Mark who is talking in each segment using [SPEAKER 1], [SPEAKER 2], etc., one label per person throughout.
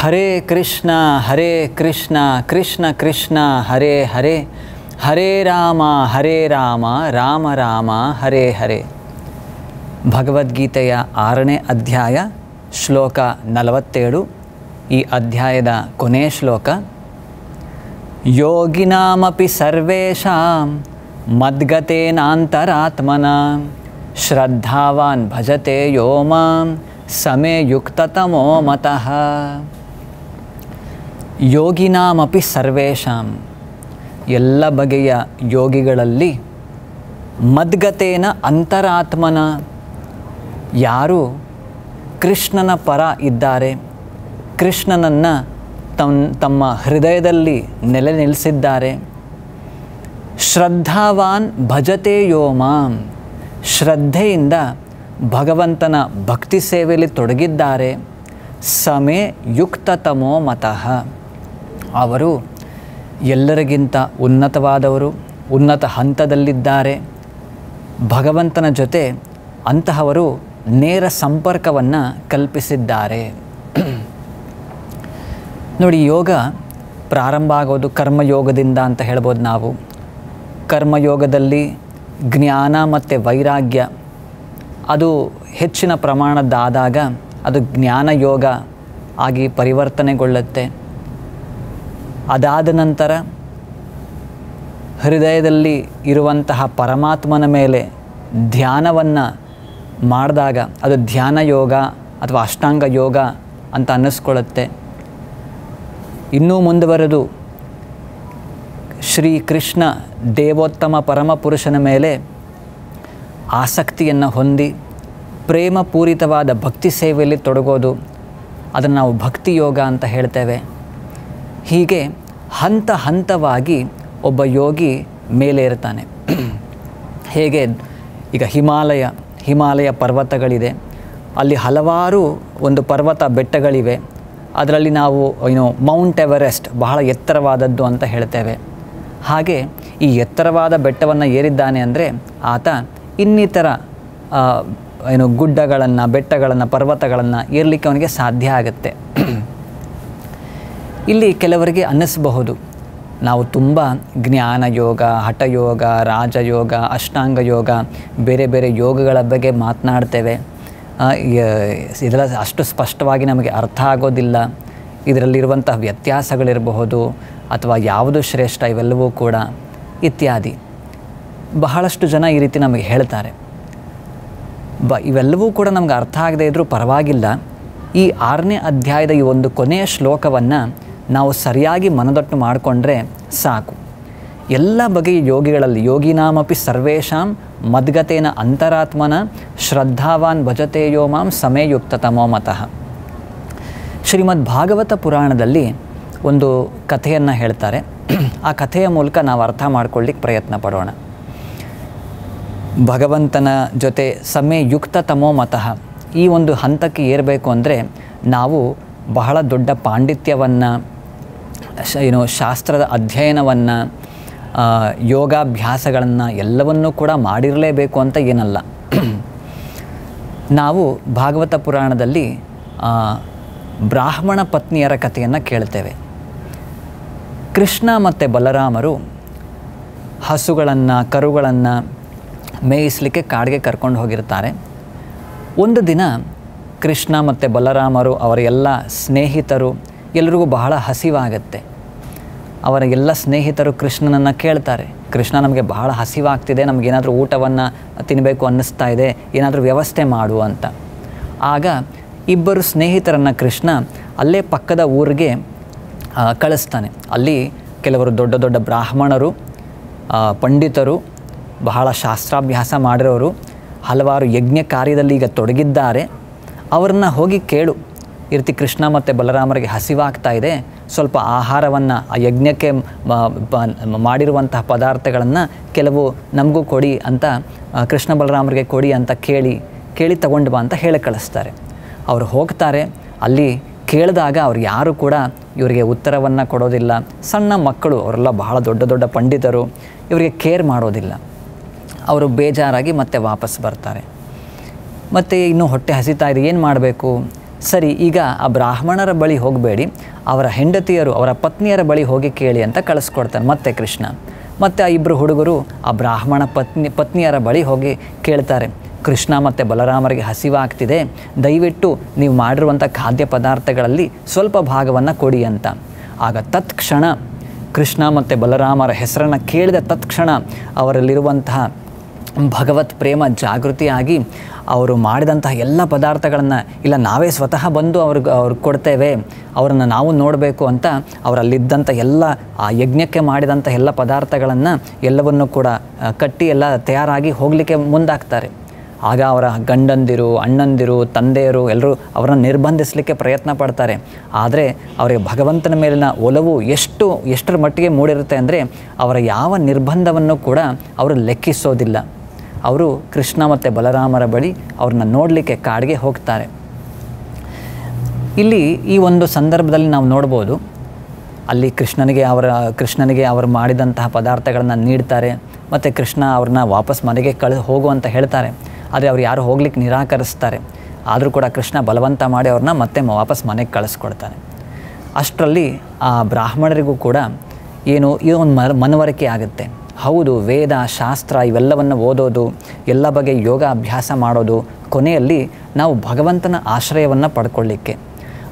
[SPEAKER 1] ಹರೇ ಕೃಷ್ಣ ಹರೇ ಕೃಷ್ಣ ಕೃಷ್ಣ ಕೃಷ್ಣ, ಹರೇ ಹರೇ ಹರೇ ರಾಮ ಹರೇ ರಾಮ ರಾಮ ರಾಮ, ಹರೇ ಹರೇ. ಭಗವದ್ಗೀತೆಯ ಆರನೇ ಅಧ್ಯಾಯ, ಶ್ಲೋಕ ನಲವತ್ತೇಳು, ಈ ಅಧ್ಯಾಯದ ಕೊನೆ ಶ್ಲೋಕ ಯೋಗಿನಾಮಪಿ ಸರ್ವೇಷಾಂ ಮದ್ಗತೇನಾಂತರಾತ್ಮನ ಶ್ರದ್ಧಾವಾನ್ ಭಜತೆ ಯೋ ಮಾಂ ಸಮೇ ಯುಕ್ತತಮೋ ಮತಃ. ಯೋಗಿನಾಮಪಿ ಸರ್ವೇಶಾಂ ಎಲ್ಲ ಬಗೆಯ ಯೋಗಿಗಳಲ್ಲಿ ಮದ್ಗತೇನ ಅಂತರಾತ್ಮನ. ಯಾರು ಕೃಷ್ಣನ ಪರ ಇದ್ದಾರೆ, ಕೃಷ್ಣನನ್ನು ತಮ್, ತಮ್ಮ ಹೃದಯದಲ್ಲಿ ನೆಲೆ ನಿಲ್ಲಿಸಿದ್ದಾರೆ ಶ್ರದ್ಧಾವಾನ್ ಭಜತೆ ಯೋ ಮಾಂ ಶ್ರದ್ಧೆಯಿಂದ ಭಗವಂತನ ಭಕ್ತಿ ಸೇವೆಯಲ್ಲಿ ತೊಡಗಿದ್ದಾರೆ. ಸಮೇ ಯುಕ್ತತಮೋ ಮತಃ. ಅವರು ಎಲ್ಲರಿಗಿಂತ ಉನ್ನತವಾದವರು, ಉನ್ನತ ಹಂತದಲ್ಲಿದ್ದಾರೆ. ಭಗವಂತನ ಜೊತೆ ಅಂತಹವರು ನೇರ ಸಂಪರ್ಕವನ್ನು ಕಲ್ಪಿಸಿದ್ದಾರೆ. ನೋಡಿ, ಯೋಗ ಪ್ರಾರಂಭ ಆಗೋದು ಕರ್ಮಯೋಗದಿಂದ ಅಂತ ಹೇಳ್ಬೋದು ನಾವು. ಕರ್ಮಯೋಗದಲ್ಲಿ ಜ್ಞಾನ ಮತ್ತು ವೈರಾಗ್ಯ, ಅದು ಹೆಚ್ಚಿನ ಪ್ರಮಾಣದ್ದಾದಾಗ ಅದು ಜ್ಞಾನ ಯೋಗ ಆಗಿ ಪರಿವರ್ತನೆಗೊಳ್ಳುತ್ತೆ. ಅದಾದ ನಂತರ ಹೃದಯದಲ್ಲಿ ಇರುವಂತಹ ಪರಮಾತ್ಮನ ಮೇಲೆ ಧ್ಯಾನವನ್ನು ಮಾಡಿದಾಗ ಅದು ಧ್ಯಾನ ಯೋಗ ಅಥವಾ ಅಷ್ಟಾಂಗ ಯೋಗ ಅಂತ ಅನ್ನಿಸ್ಕೊಳ್ಳುತ್ತೆ. ಇನ್ನೂ ಮುಂದುವರೆದು ಶ್ರೀ ಕೃಷ್ಣ ದೇವೋತ್ತಮ ಪರಮಪುರುಷನ ಮೇಲೆ ಆಸಕ್ತಿಯನ್ನು ಹೊಂದಿ ಪ್ರೇಮಪೂರಿತವಾದ ಭಕ್ತಿ ಸೇವೆಯಲ್ಲಿ ತೊಡಗೋದು, ಅದನ್ನು ನಾವು ಭಕ್ತಿ ಯೋಗ ಅಂತ ಹೇಳ್ತೇವೆ. ಹೀಗೆ ಹಂತ ಹಂತವಾಗಿ ಒಬ್ಬ ಯೋಗಿ ಮೇಲೆ ಇರ್ತಾನೆ ಹೇಗೆ? ಈಗ ಹಿಮಾಲಯ ಹಿಮಾಲಯ ಪರ್ವತಗಳಿದೆ. ಅಲ್ಲಿ ಹಲವಾರು ಒಂದು ಪರ್ವತ ಬೆಟ್ಟಗಳಿವೆ. ಅದರಲ್ಲಿ ನಾವು ಏನು ಮೌಂಟ್ ಎವರೆಸ್ಟ್ ಬಹಳ ಎತ್ತರವಾದದ್ದು ಅಂತ ಹೇಳ್ತೇವೆ. ಹಾಗೆ ಈ ಎತ್ತರವಾದ ಬೆಟ್ಟವನ್ನು ಏರಿದ್ದಾನೆ ಅಂದರೆ ಆತ ಇನ್ನಿತರ ಏನು ಗುಡ್ಡಗಳನ್ನು, ಬೆಟ್ಟಗಳನ್ನು, ಪರ್ವತಗಳನ್ನು ಏರಲಿಕ್ಕೆ ಅವನಿಗೆ ಸಾಧ್ಯ ಆಗುತ್ತೆ. ಇಲ್ಲಿ ಕೆಲವರಿಗೆ ಅನ್ನಿಸಬಹುದು. ನಾವು ತುಂಬ ಜ್ಞಾನ ಯೋಗ ಹಠಯೋಗ ರಾಜಯೋಗ ಅಷ್ಟಾಂಗ ಯೋಗ, ಬೇರೆ ಬೇರೆ ಯೋಗಗಳ ಬಗ್ಗೆ ಮಾತನಾಡ್ತೇವೆ. ಇದರ ಅಷ್ಟು ಸ್ಪಷ್ಟವಾಗಿ ನಮಗೆ ಅರ್ಥ ಆಗೋದಿಲ್ಲ. ಇದರಲ್ಲಿರುವಂತಹ ವ್ಯತ್ಯಾಸಗಳಿರಬಹುದು ಅಥವಾ ಯಾವುದು ಶ್ರೇಷ್ಠ ಇವೆಲ್ಲವೂ ಕೂಡ ಇತ್ಯಾದಿ. ಬಹಳಷ್ಟು ಜನ ಈ ರೀತಿ ನಮಗೆ ಹೇಳ್ತಾರೆ. ಬ, ಇವೆಲ್ಲವೂ ಕೂಡ ನಮ್ಗೆ ಅರ್ಥ ಆಗದೇ ಇದ್ದರೂ ಪರವಾಗಿಲ್ಲ. ಈ ಆರನೇ ಅಧ್ಯಾಯದ ಈ ಒಂದು ಕೊನೆಯ ಶ್ಲೋಕವನ್ನು ನಾವು ಸರಿಯಾಗಿ ಮನದಟ್ಟು ಮಾಡಿಕೊಂಡ್ರೆ ಸಾಕು. ಎಲ್ಲ ಬಗೆಯ ಯೋಗಿಗಳಲ್ಲಿ ಯೋಗಿನಾಮಪಿ ಸರ್ವೇಷಾಂ ಮದ್ಗತೇನ ಅಂತರಾತ್ಮನ ಶ್ರದ್ಧಾವಾನ್ ಭಜತೆಯೋ ಮಾಂ ಸಮೇಯುಕ್ತತಮೋ ಮತಃ. ಶ್ರೀಮದ್ ಭಾಗವತ ಪುರಾಣದಲ್ಲಿ ಒಂದು ಕಥೆಯನ್ನು ಹೇಳ್ತಾರೆ. ಆ ಕಥೆಯ ಮೂಲಕ ನಾವು ಅರ್ಥ ಮಾಡ್ಕೊಳ್ಳಿಕ್ಕೆ ಪ್ರಯತ್ನ ಪಡೋಣ. ಭಗವಂತನ ಜೊತೆ ಸಮಯುಕ್ತ ತಮೋಮತಃ ತಮೋ ಮತಃ ಈ ಒಂದು ಹಂತಕ್ಕೆ ಏರಬೇಕು ಅಂದರೆ ನಾವು ಬಹಳ ದೊಡ್ಡ ಪಾಂಡಿತ್ಯವನ್ನು ಶ ಏನು ಶಾಸ್ತ್ರದ ಅಧ್ಯಯನವನ್ನು ಯೋಗಾಭ್ಯಾಸಗಳನ್ನು ಎಲ್ಲವನ್ನೂ ಕೂಡ ಮಾಡಿರಲೇಬೇಕು ಅಂತ ಏನಲ್ಲ. ನಾವು ಭಾಗವತ ಪುರಾಣದಲ್ಲಿ ಬ್ರಾಹ್ಮಣ ಪತ್ನಿಯರ ಕಥೆಯನ್ನು ಕೇಳ್ತೇವೆ. ಕೃಷ್ಣ ಮತ್ತು ಬಲರಾಮರು ಹಸುಗಳನ್ನು, ಕರುಗಳನ್ನು ಮೇಯಿಸಲಿಕ್ಕೆ ಕಾಡಿಗೆ ಕರ್ಕೊಂಡು ಹೋಗಿರ್ತಾರೆ. ಒಂದು ದಿನ ಕೃಷ್ಣ ಮತ್ತು ಬಲರಾಮರು ಅವರ ಎಲ್ಲ ಸ್ನೇಹಿತರು ಎಲ್ರಿಗೂ ಬಹಳ ಹಸಿವಾಗತ್ತೆ. ಅವರ ಎಲ್ಲ ಸ್ನೇಹಿತರು ಕೃಷ್ಣನನ್ನು ಕೇಳ್ತಾರೆ. ಕೃಷ್ಣ ನಮಗೆ ಬಹಳ ಹಸಿವಾಗ್ತಿದೆ, ನಮಗೇನಾದರೂ ಊಟವನ್ನು ತಿನ್ನಬೇಕು ಅನ್ನಿಸ್ತಾ ಇದೆ, ಏನಾದರೂ ವ್ಯವಸ್ಥೆ ಮಾಡು ಅಂತ. ಆಗ ಇಬ್ಬರು ಸ್ನೇಹಿತರನ್ನು ಕೃಷ್ಣ ಅಲ್ಲೇ ಪಕ್ಕದ ಊರಿಗೆ ಕಳಿಸ್ತಾನೆ. ಅಲ್ಲಿ ಕೆಲವರು ದೊಡ್ಡ ದೊಡ್ಡ ಬ್ರಾಹ್ಮಣರು ಪಂಡಿತರು, ಬಹಳ ಶಾಸ್ತ್ರಾಭ್ಯಾಸ ಮಾಡಿರೋರು, ಹಲವಾರು ಯಜ್ಞ ಕಾರ್ಯದಲ್ಲಿ ಈಗ ತೊಡಗಿದ್ದಾರೆ. ಅವರನ್ನು ಹೋಗಿ ಕೇಳು. ಈ ರೀತಿ ಕೃಷ್ಣ ಮತ್ತು ಬಲರಾಮರಿಗೆ ಹಸಿವಾಗ್ತಾ ಇದೆ. ಸ್ವಲ್ಪ ಆಹಾರವನ್ನು, ಆ ಯಜ್ಞಕ್ಕೆ ಮಾಡಿರುವಂತಹ ಪದಾರ್ಥಗಳನ್ನು ಕೆಲವು ನಮಗೂ ಕೊಡಿ ಅಂತ ಕೃಷ್ಣ ಬಲರಾಮರಿಗೆ ಕೊಡಿ ಅಂತ ಕೇಳಿ ಕೇಳಿ ತಗೊಂಡು ಬಾ ಅಂತ ಹೇಳಿ ಕಳಿಸ್ತಾರೆ. ಅವರು ಹೋಗ್ತಾರೆ. ಅಲ್ಲಿ ಕೇಳಿದಾಗ ಅವ್ರು ಯಾರು ಕೂಡ ಇವರಿಗೆ ಉತ್ತರವನ್ನು ಕೊಡೋದಿಲ್ಲ. ಸಣ್ಣ ಮಕ್ಕಳು, ಅವರೆಲ್ಲ ಬಹಳ ದೊಡ್ಡ ದೊಡ್ಡ ಪಂಡಿತರು, ಇವರಿಗೆ ಕೇರ್ ಮಾಡೋದಿಲ್ಲ. ಅವರು ಬೇಜಾರಾಗಿ ಮತ್ತೆ ವಾಪಸ್ ಬರ್ತಾರೆ. ಮತ್ತು ಇನ್ನು ಹೊಟ್ಟೆ ಹಸಿತಾ ಇದೆ, ಏನು ಮಾಡಬೇಕು? ಸರಿ, ಈಗ ಆ ಬ್ರಾಹ್ಮಣರ ಬಳಿ ಹೋಗಬೇಡಿ, ಅವರ ಹೆಂಡತಿಯರು, ಅವರ ಪತ್ನಿಯರ ಬಳಿ ಹೋಗಿ ಕೇಳಿ ಅಂತ ಕಳಿಸ್ಕೊಡ್ತಾನೆ ಮತ್ತೆ ಕೃಷ್ಣ. ಮತ್ತು ಆ ಇಬ್ಬರು ಹುಡುಗರು ಆ ಬ್ರಾಹ್ಮಣ ಪತ್ನಿ, ಪತ್ನಿಯರ ಬಳಿ ಹೋಗಿ ಕೇಳ್ತಾರೆ, ಕೃಷ್ಣ ಮತ್ತು ಬಲರಾಮರಿಗೆ ಹಸಿವಾಗ್ತಿದೆ, ದಯವಿಟ್ಟು ನೀವು ಮಾಡಿರುವಂಥ ಖಾದ್ಯ ಪದಾರ್ಥಗಳಲ್ಲಿ ಸ್ವಲ್ಪ ಭಾಗವನ್ನು ಕೊಡಿ ಅಂತ. ಆಗ ತತ್ಕ್ಷಣ ಕೃಷ್ಣ ಮತ್ತು ಬಲರಾಮರ ಹೆಸರನ್ನು ಕೇಳಿದ ತತ್ಕ್ಷಣ ಅವರಲ್ಲಿರುವಂತಹ ಭಗವತ್ ಪ್ರೇಮ ಜಾಗೃತಿಯಾಗಿ ಅವರು ಮಾಡಿದಂತಹ ಎಲ್ಲ ಪದಾರ್ಥಗಳನ್ನು ಇಲ್ಲ ನಾವೇ ಸ್ವತಃ ಬಂದು ಅವ್ರಿಗೆ ಅವ್ರಿಗೆ ಕೊಡ್ತೇವೆ, ಅವರನ್ನು ನಾವು ನೋಡಬೇಕು ಅಂತ ಅವರಲ್ಲಿದ್ದಂಥ ಎಲ್ಲ, ಆ ಯಜ್ಞಕ್ಕೆ ಮಾಡಿದಂಥ ಎಲ್ಲ ಪದಾರ್ಥಗಳನ್ನು ಎಲ್ಲವನ್ನು ಕೂಡ ಕಟ್ಟಿ ಎಲ್ಲ ತಯಾರಾಗಿ ಹೋಗಲಿಕ್ಕೆ ಮುಂದಾಗ್ತಾರೆ. ಆಗ ಅವರ ಗಂಡಂದಿರು, ಅಣ್ಣಂದಿರು, ತಂದೆಯರು ಎಲ್ಲರೂ ಅವರನ್ನು ನಿರ್ಬಂಧಿಸಲಿಕ್ಕೆ ಪ್ರಯತ್ನ ಪಡ್ತಾರೆ. ಆದರೆ ಅವರಿಗೆ ಭಗವಂತನ ಮೇಲಿನ ಒಲವು ಎಷ್ಟು, ಎಷ್ಟರ ಮಟ್ಟಿಗೆ ಮೂಡಿರುತ್ತೆ ಅಂದರೆ ಅವರ ಯಾವ ನಿರ್ಬಂಧವನ್ನು ಕೂಡ ಅವರು ಲೆಕ್ಕಿಸೋದಿಲ್ಲ. ಅವರು ಕೃಷ್ಣ ಮತ್ತು ಬಲರಾಮರ ಬಳಿ ಅವ್ರನ್ನ ನೋಡಲಿಕ್ಕೆ ಕಾಡಿಗೆ ಹೋಗ್ತಾರೆ. ಇಲ್ಲಿ ಈ ಒಂದು ಸಂದರ್ಭದಲ್ಲಿ ನಾವು ನೋಡ್ಬೋದು, ಅಲ್ಲಿ ಕೃಷ್ಣನಿಗೆ ಅವರ, ಕೃಷ್ಣನಿಗೆ ಅವರು ಮಾಡಿದಂತಹ ಪದಾರ್ಥಗಳನ್ನು ನೀಡ್ತಾರೆ, ಮತ್ತು ಕೃಷ್ಣ ಅವ್ರನ್ನ ವಾಪಸ್ ಮನೆಗೆ ಕಳೆ ಹೋಗು ಅಂತ ಹೇಳ್ತಾರೆ. ಆದರೆ ಅವ್ರು ಯಾರು ಹೋಗ್ಲಿಕ್ಕೆ ನಿರಾಕರಿಸ್ತಾರೆ. ಆದರೂ ಕೂಡ ಕೃಷ್ಣ ಬಲವಂತ ಮಾಡಿ ಅವ್ರನ್ನ ಮತ್ತೆ ವಾಪಸ್ ಮನೆಗೆ ಕಳಿಸ್ಕೊಡ್ತಾನೆ. ಅಷ್ಟರಲ್ಲಿ ಆ ಬ್ರಾಹ್ಮಣರಿಗೂ ಕೂಡ ಏನು, ಇದು ಒಂದು ಮನ, ಮನವರಿಕೆ ಆಗುತ್ತೆ. ಹೌದು, ವೇದ, ಶಾಸ್ತ್ರ ಇವೆಲ್ಲವನ್ನು ಓದೋದು, ಎಲ್ಲ ಬಗೆಯ ಯೋಗ ಅಭ್ಯಾಸ ಮಾಡೋದು, ಕೊನೆಯಲ್ಲಿ ನಾವು ಭಗವಂತನ ಆಶ್ರಯವನ್ನು ಪಡ್ಕೊಳ್ಳಿಕ್ಕೆ.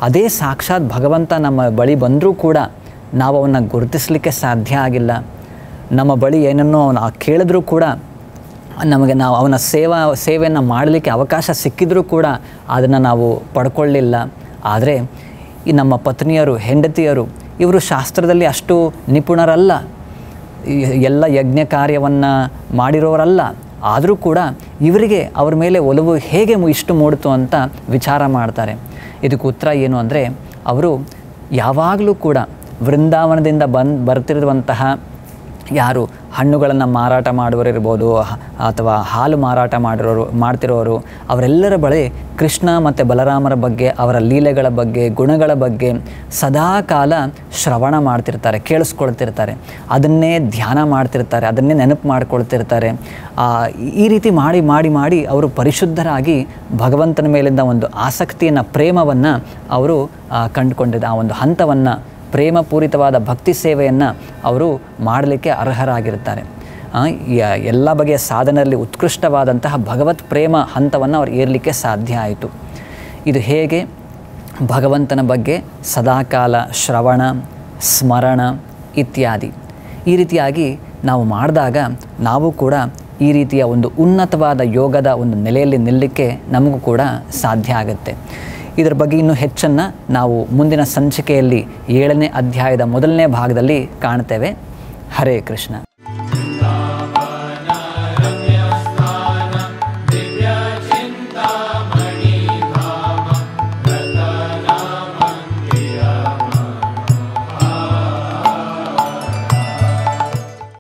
[SPEAKER 1] ಅದೇ ಸಾಕ್ಷಾತ್ ಭಗವಂತ ನಮ್ಮ ಬಳಿ ಬಂದರೂ ಕೂಡ ನಾವು ಅವನ್ನ ಗುರುತಿಸಲಿಕ್ಕೆ ಸಾಧ್ಯ ಆಗಿಲ್ಲ. ನಮ್ಮ ಬಳಿ ಏನನ್ನೋ ಅವನು ಕೇಳಿದ್ರೂ ಕೂಡ ನಮಗೆ ನಾವು ಅವನ ಸೇವಾ, ಸೇವೆಯನ್ನು ಮಾಡಲಿಕ್ಕೆ ಅವಕಾಶ ಸಿಕ್ಕಿದ್ರೂ ಕೂಡ ಅದನ್ನು ನಾವು ಪಡ್ಕೊಳ್ಳಿಲ್ಲ. ಆದರೆ ಈ ನಮ್ಮ ಪತ್ನಿಯರು, ಹೆಂಡತಿಯರು, ಇವರು ಶಾಸ್ತ್ರದಲ್ಲಿ ಅಷ್ಟು ನಿಪುಣರಲ್ಲ. ಎಲ್ಲ ಯಜ್ಞ ಕಾರ್ಯವನ್ನು ಮಾಡಿರೋರಲ್ಲ. ಆದರೂ ಕೂಡ ಇವರಿಗೆ ಅವ್ರ ಮೇಲೆ ಒಲವು ಹೇಗೆ ಇಷ್ಟು ಮೂಡಿತು ಅಂತ ವಿಚಾರ ಮಾಡ್ತಾರೆ. ಇದಕ್ಕೆ ಉತ್ತರ ಏನು ಅಂದರೆ, ಅವರು ಯಾವಾಗಲೂ ಕೂಡ ವೃಂದಾವನದಿಂದ ಬಂದು, ಬರ್ತಿರುವಂತಹ ಯಾರು ಹಣ್ಣುಗಳನ್ನು ಮಾರಾಟ ಮಾಡುವರಿರ್ಬೋದು ಅಥವಾ ಹಾಲು ಮಾರಾಟ ಮಾಡಿರೋರು, ಮಾಡ್ತಿರೋರು, ಅವರೆಲ್ಲರ ಬಳಿ ಕೃಷ್ಣ ಮತ್ತು ಬಲರಾಮರ ಬಗ್ಗೆ, ಅವರ ಲೀಲೆಗಳ ಬಗ್ಗೆ, ಗುಣಗಳ ಬಗ್ಗೆ ಸದಾ ಕಾಲ ಶ್ರವಣ ಮಾಡ್ತಿರ್ತಾರೆ, ಕೇಳಿಸ್ಕೊಳ್ತಿರ್ತಾರೆ. ಅದನ್ನೇ ಧ್ಯಾನ ಮಾಡ್ತಿರ್ತಾರೆ, ಅದನ್ನೇ ನೆನಪು ಮಾಡ್ಕೊಳ್ತಿರ್ತಾರೆ. ಈ ರೀತಿ ಮಾಡಿ ಮಾಡಿ ಮಾಡಿ ಅವರು ಪರಿಶುದ್ಧರಾಗಿ ಭಗವಂತನ ಮೇಲಿಂದ ಒಂದು ಆಸಕ್ತಿಯನ್ನು, ಪ್ರೇಮವನ್ನು ಅವರು ಕಂಡುಕೊಂಡಿದ್ದ, ಆ ಒಂದು ಹಂತವನ್ನು ಪ್ರೇಮಪೂರಿತವಾದ ಭಕ್ತಿ ಸೇವೆಯನ್ನು ಅವರು ಮಾಡಲಿಕ್ಕೆ ಅರ್ಹರಾಗಿರ್ತಾರೆ ಆ, ಎಲ್ಲ ಬಗೆಯ ಸಾಧನೆಯಲ್ಲಿ ಉತ್ಕೃಷ್ಟವಾದಂತಹ ಭಗವತ್ ಪ್ರೇಮ ಹಂತವನ್ನು ಅವ್ರು ಏರಲಿಕ್ಕೆ ಸಾಧ್ಯ ಆಯಿತು. ಇದು ಹೇಗೆ? ಭಗವಂತನ ಬಗ್ಗೆ ಸದಾಕಾಲ ಶ್ರವಣ ಸ್ಮರಣ ಇತ್ಯಾದಿ. ಈ ರೀತಿಯಾಗಿ ನಾವು ಮಾಡಿದಾಗ ನಾವು ಕೂಡ ಈ ರೀತಿಯ ಒಂದು ಉನ್ನತವಾದ ಯೋಗದ ಒಂದು ನೆಲೆಯಲ್ಲಿ ನಿಲ್ಲಕ್ಕೆ ನಮಗೂ ಕೂಡ ಸಾಧ್ಯ ಆಗುತ್ತೆ. ಇದರ ಬಗ್ಗೆ ಇನ್ನೂ ಹೆಚ್ಚನ್ನು ನಾವು ಮುಂದಿನ ಸಂಚಿಕೆಯಲ್ಲಿ ಏಳನೇ ಅಧ್ಯಾಯದ ಮೊದಲನೇ ಭಾಗದಲ್ಲಿ ಕಾಣ್ತೇವೆ ಹರೇ ಕೃಷ್ಣ.